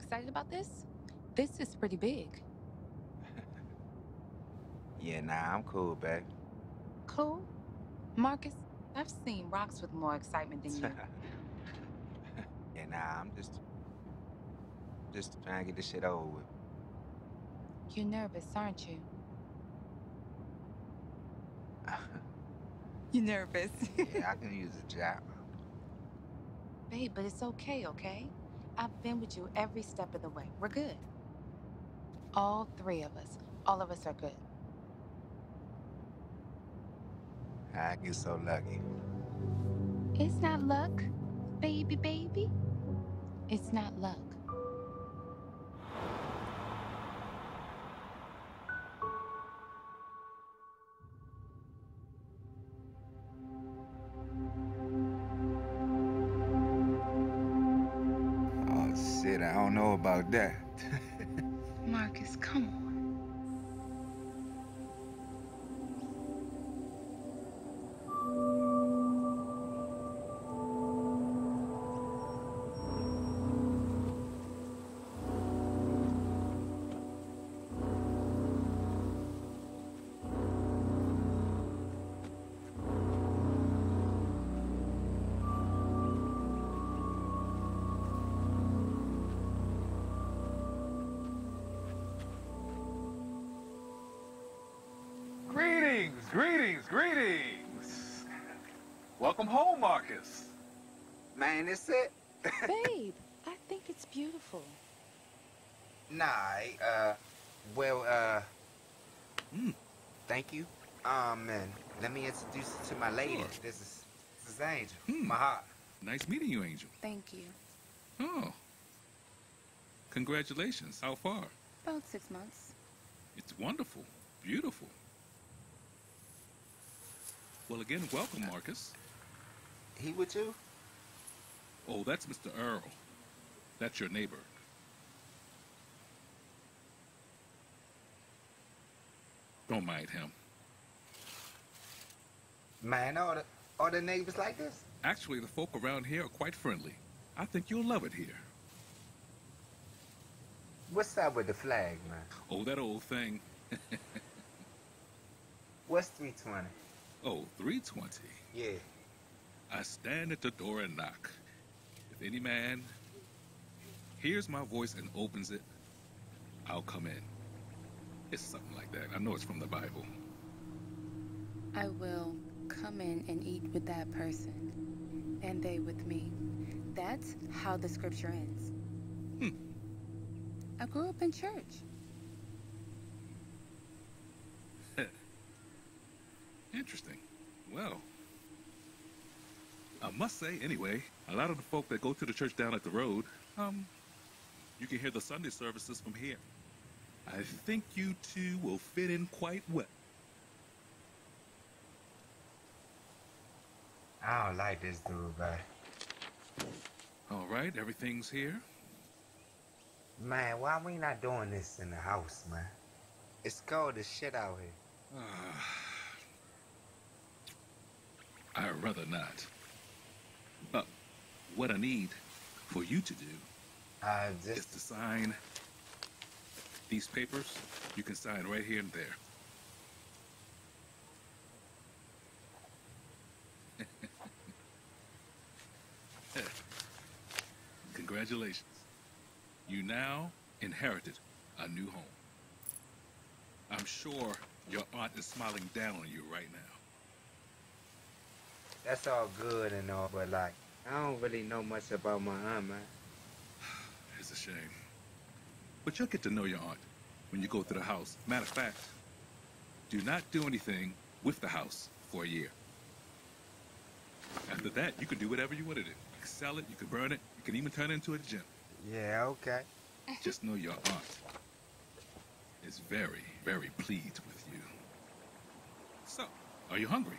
excited about this? This is pretty big. Yeah, nah, I'm cool, babe. Cool. Marcus, I've seen rocks with more excitement than you. yeah, nah, I'm just just trying to get this shit over with. You're nervous, aren't you? You're nervous. yeah, I can use a job. Babe, but it's okay, okay? I've been with you every step of the way. We're good. All three of us. All of us are good. I get so lucky. It's not luck, baby, baby. It's not luck. About that. Marcus, come on. Greetings, greetings, greetings. Welcome home, Marcus. Man, that's it. Babe, I think it's beautiful. Nah, I, uh, well, uh, mm, thank you. Um, man, let me introduce you to my lady. Sure. This is, this is Angel, Hmm. my heart. Nice meeting you, Angel. Thank you. Oh. Congratulations. How far? About six months. It's wonderful. Beautiful. Well, again, welcome, Marcus. He with you? Oh, that's Mr. Earl. That's your neighbor. Don't mind him. Man, are the, all the neighbors like this? Actually, the folk around here are quite friendly. I think you'll love it here. What's up with the flag, man? Oh, that old thing. What's 320? Oh, 320. Yeah. I stand at the door and knock. If any man hears my voice and opens it, I'll come in. It's something like that. I know it's from the Bible. I will come in and eat with that person, and they with me. That's how the scripture ends. Hmm. I grew up in church. Interesting. Well, I must say, anyway, a lot of the folk that go to the church down at the road, um, you can hear the Sunday services from here. I think you two will fit in quite well. I don't like this dude, man. All right, everything's here. Man, why we not doing this in the house, man? It's cold as shit out here. I'd rather not. But what I need for you to do Uh, is just, to sign these papers. You can sign right here and there. Congratulations. You now inherited a new home. I'm sure your aunt is smiling down on you right now. That's all good and all, but like, I don't really know much about my aunt, man. It's a shame. But you'll get to know your aunt when you go to the house. Matter of fact, do not do anything with the house for a year. After that, you can do whatever you want to do. You can sell it, you can burn it, you can even turn it into a gym. Yeah, okay. Just know your aunt is very, very pleased with you. So, are you hungry?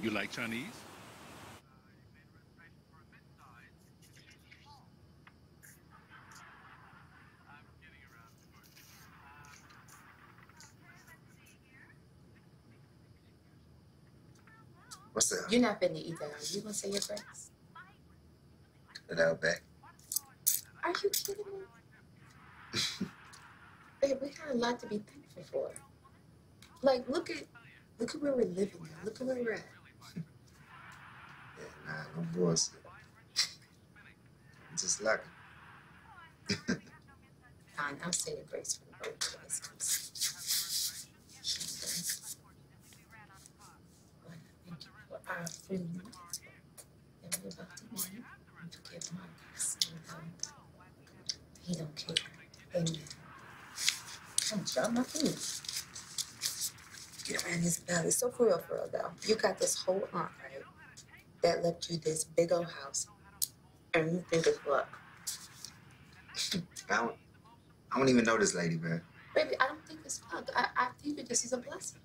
You like Chinese? What's up? You're not finna eat that. Are you gonna say your grace? Without back. Are you kidding me? Babe, we got a lot to be thankful for. Like, look at look at where we're living now. Look at where we're at. Yeah, nah, no. I'm just the grace for the both. But I thank you for our to and forgive Marcus. And, um, he don't care. Amen. Drop my food. Around his belly. So for real, for real though, you got this whole aunt, right? That left you this big old house, and you think it's luck. I don't, I don't even know this lady, man. Baby, I don't think it's luck. I, I think this is a blessing.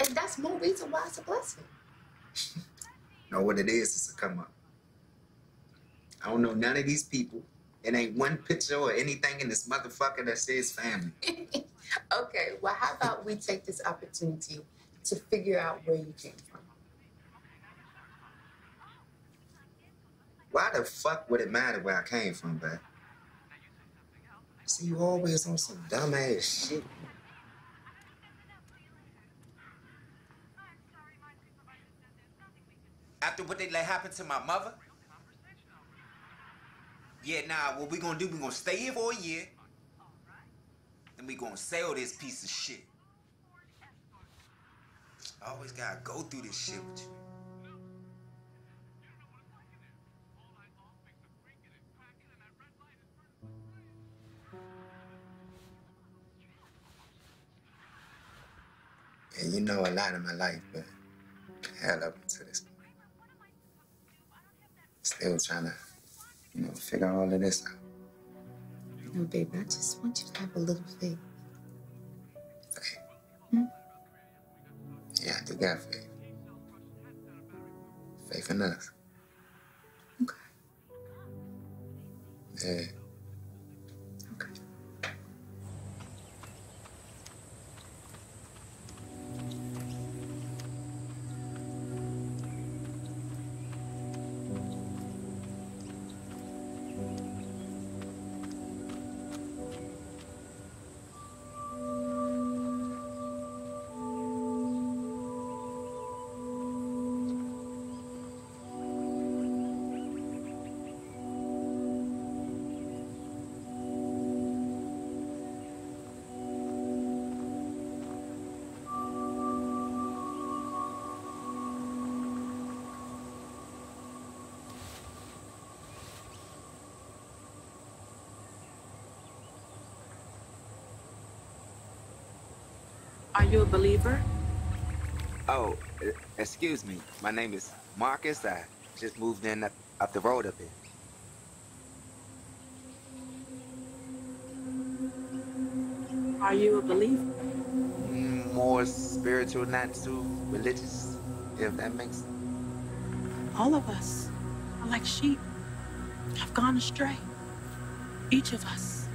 And that's more reason why it's a blessing. Know what it is? It's a come up. I don't know none of these people. It ain't one picture or anything in this motherfucker that says family. okay, well, how about we take this opportunity to figure out where you came from? Why the fuck would it matter where I came from, man? See, you always on some dumbass shit. After what they let happen to my mother? Yeah, nah, what we gonna do, we gonna stay here for a year. Then we gonna sell this piece of shit. I always gotta go through this shit with you. And you know a lot of my life, but hell up until this point. Still trying to, you know, figure all of this out. You know, baby, I just want you to have a little faith. Faith. Hmm? Yeah, I do got faith. Faith in us. Okay. Yeah. Are you a believer? Oh, excuse me. My name is Marcus. I just moved in up, up the road a bit. Are you a believer? Mm, More spiritual, not too religious, if that makes All of us are like sheep, have gone astray. Each of us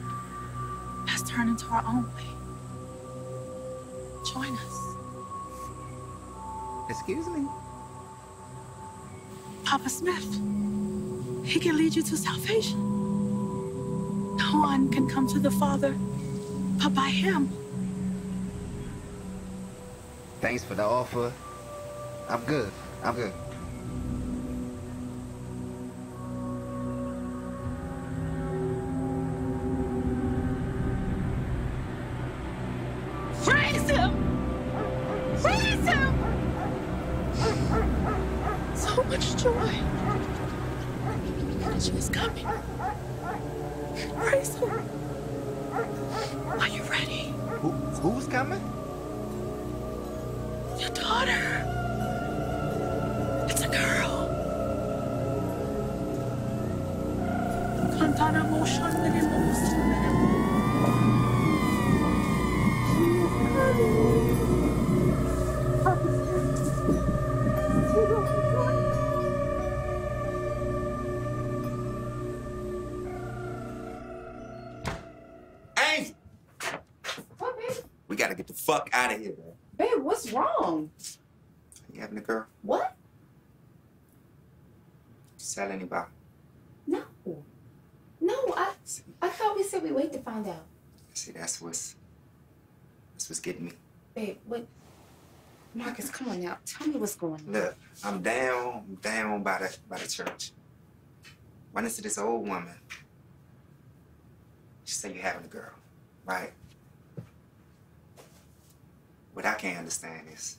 has turned into our own way. Join us. Excuse me? Papa Smith, he can lead you to salvation. No one can come to the Father but by him. Thanks for the offer. I'm good. I'm good. Cantare motion Hey! What, babe? We gotta get the fuck out of here, man. Babe, what's wrong? You having a girl? What? Tell anybody. No. I. I thought we said we wait to find out. See, that's what's that's what's getting me. Babe, what? Marcus, come on now. Tell me what's going on. Look, I'm down, I'm down by the by the church. Run into this old woman. She say you're having a girl, right? What I can't understand is,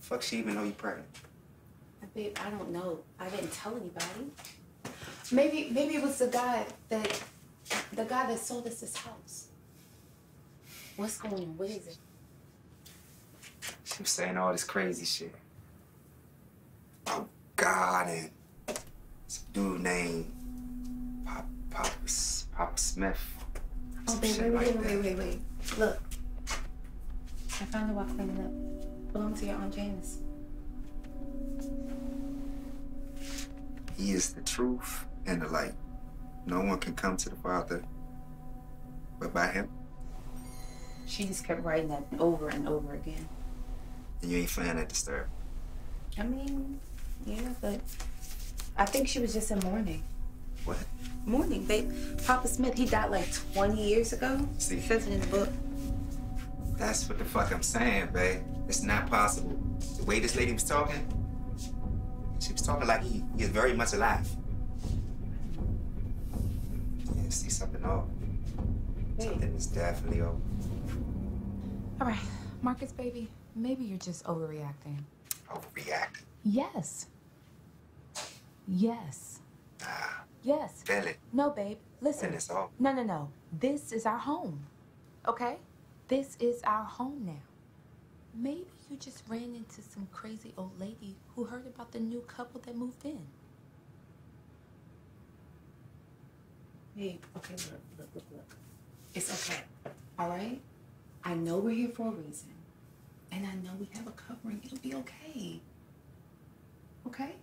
fuck she even know you pregnant. Babe, I don't know. I didn't tell anybody. Maybe, maybe it was the guy that, the guy that sold us this house. What's going on? What is it? She was saying all this crazy shit. Oh God, and some dude named Pop Pop Pop Smith. Oh, babe, wait, wait, like wait, wait, wait, wait. Look. I found it while cleaning up. Belongs to your Aunt Janice. He is the truth and the light. No one can come to the Father but by him. She just kept writing that over and over again. And you ain't finding that disturbing. I mean, yeah, but I think she was just in mourning. What? Mourning. They, Papa Smith, he died like 20 years ago. See. It says it in the book. That's what the fuck I'm saying, babe. It's not possible. The way this lady was talking, she was talking like he, he is very much alive. Something. Something is definitely off. All right, Marcus, baby, maybe you're just overreacting. Overreacting. Yes. Yes. Nah, Yes. feel it. No, babe, listen. Feel it's off. No, no, no. This is our home. Okay? This is our home now. Maybe you just ran into some crazy old lady who heard about the new couple that moved in. Babe, okay, look, look, look, look. It's okay. All right? I know we're here for a reason. And I know we have a covering. It'll be. Okay? Okay?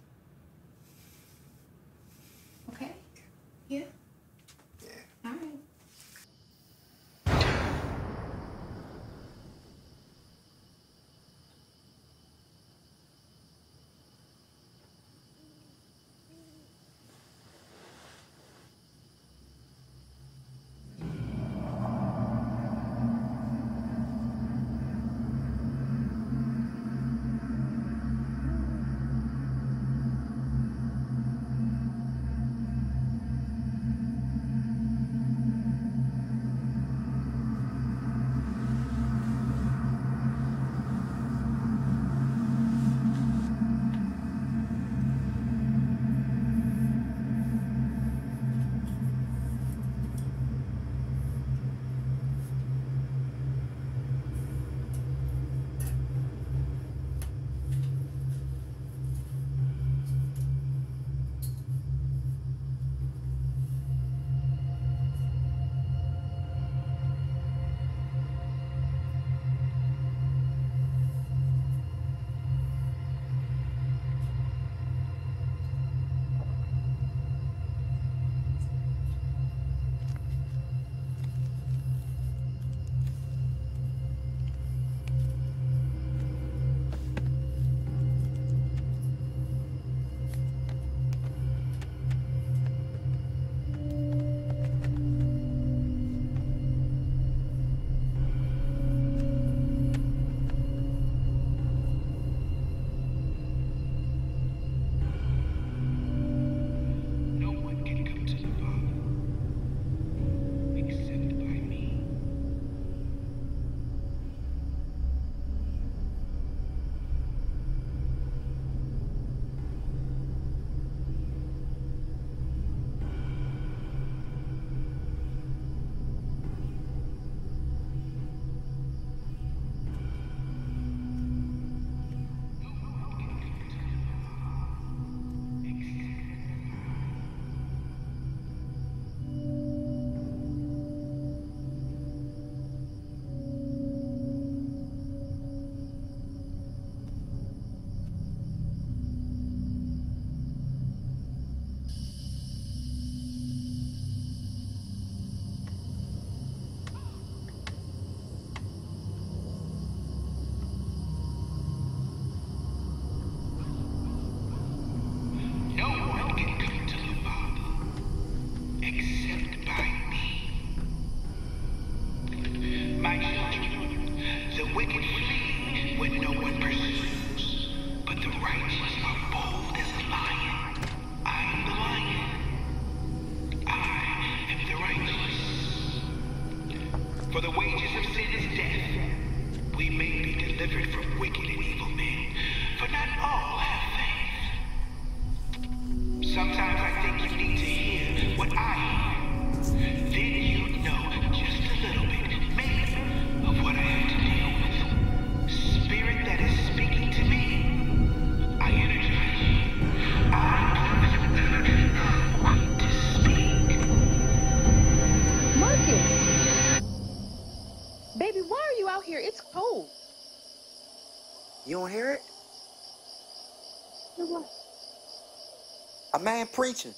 Man preaching.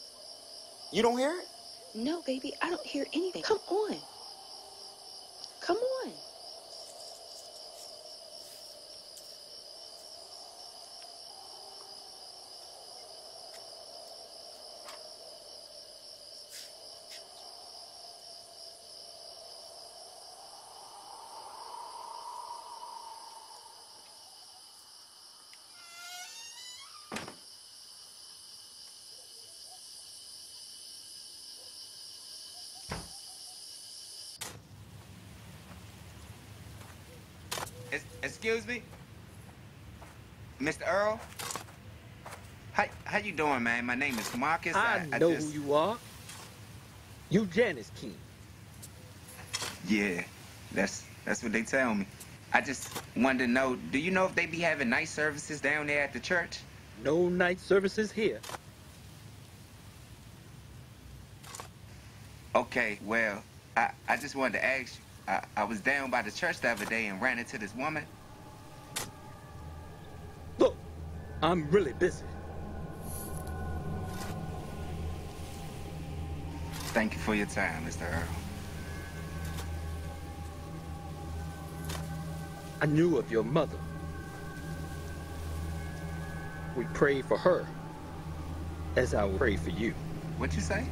You don't hear it? No, baby, I don't hear anything. Come on. Es- excuse me? Mr. Earl? How, how you doing, man? My name is Marcus. I, I know just- who you are. You Janice King. Yeah, that's that's what they tell me. I just wanted to know, do you know if they be having night services down there at the church? No night services here. Okay, well, I, I just wanted to ask you. I, I was down by the church the other day and ran into this woman. Look, I'm really busy. Thank you for your time, Mr. Earl. I knew of your mother. We prayed for her as I pray for you. What you say?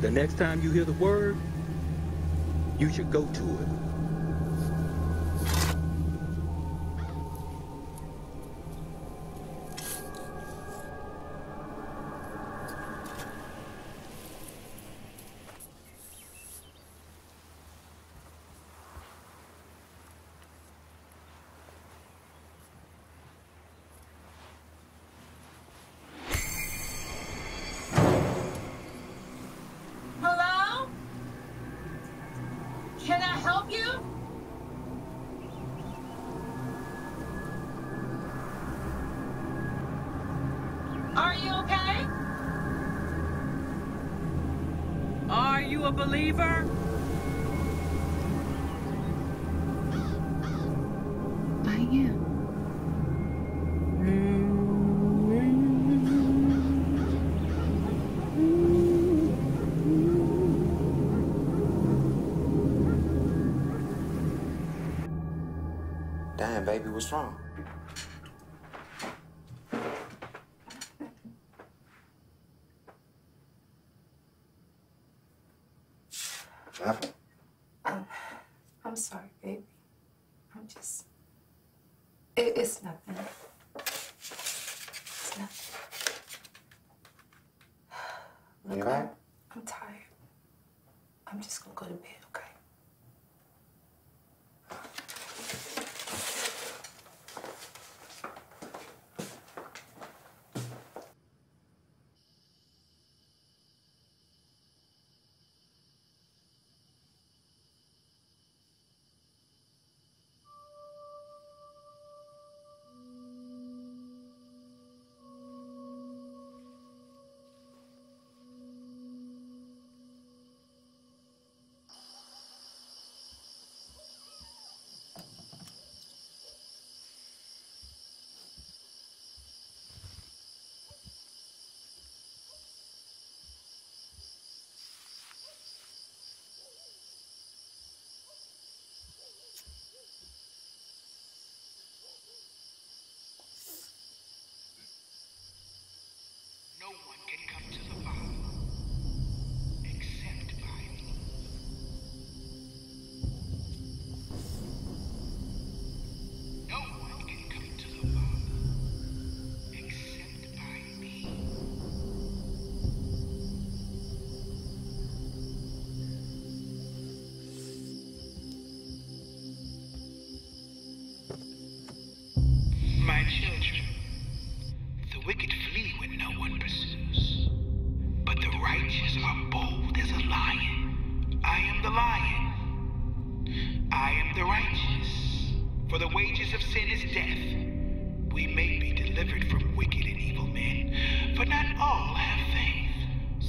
The next time you hear the word, you should go to it. You okay? Are you a believer? I am. Damn, baby, what's wrong? Nothing. I'm, I'm sorry, baby. I'm just. It, it's nothing. It's nothing. I'm, I'm tired. I'm just gonna go to bed, okay?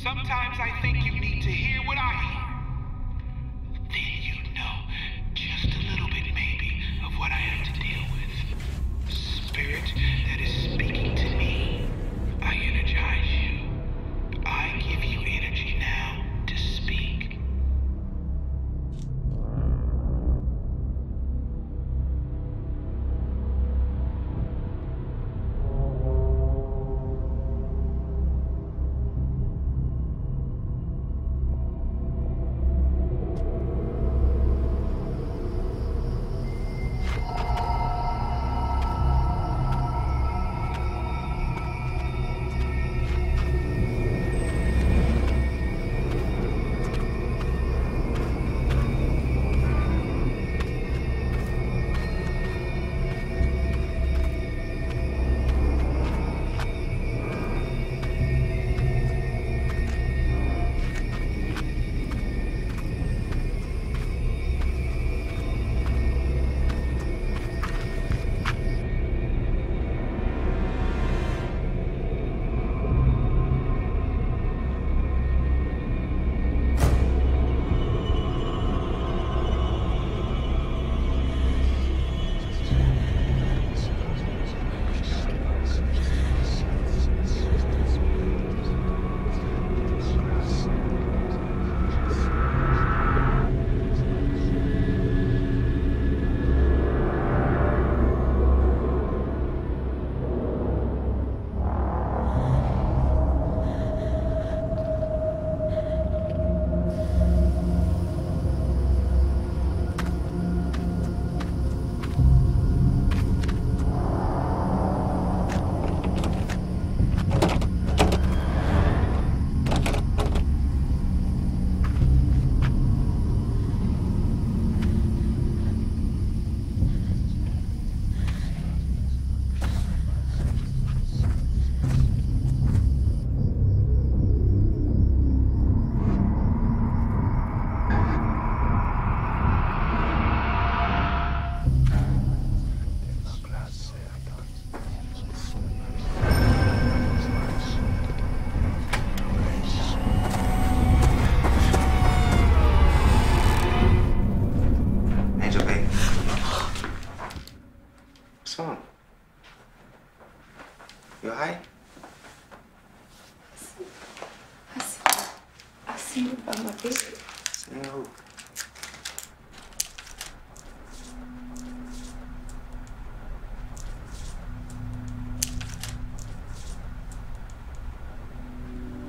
Sometimes I think you need to hear what I hear. on? You high? I see. I see you by my baby. Seeing who?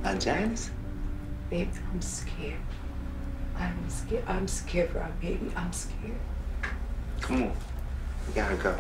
Aunt uh, Janice? Baby, I'm scared. I'm scared. I'm scared for our baby. I'm scared. Come on. We gotta go.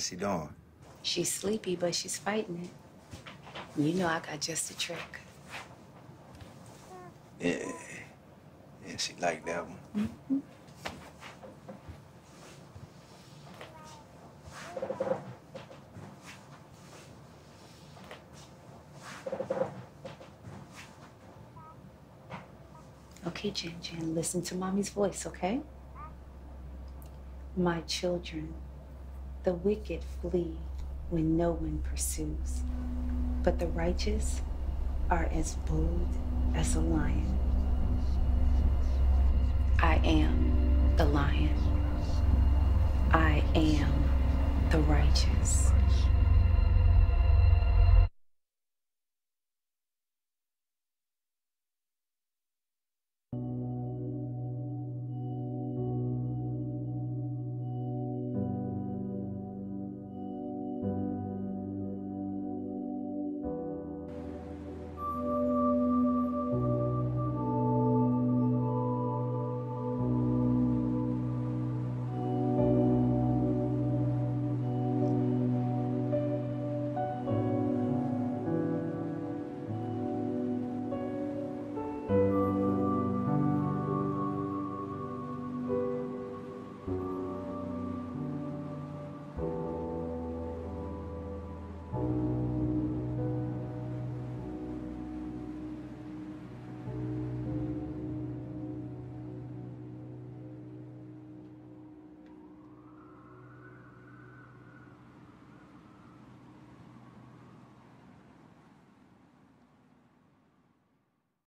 How's she doing? She's sleepy, but she's fighting it. You know I got just the trick. Yeah. Yeah, she like that one. Mm-hmm. Okay, Jen Jen, listen to mommy's voice, okay? My children, the wicked flee when no one pursues, but the righteous are as bold as a lion. I am the lion. I am the righteous.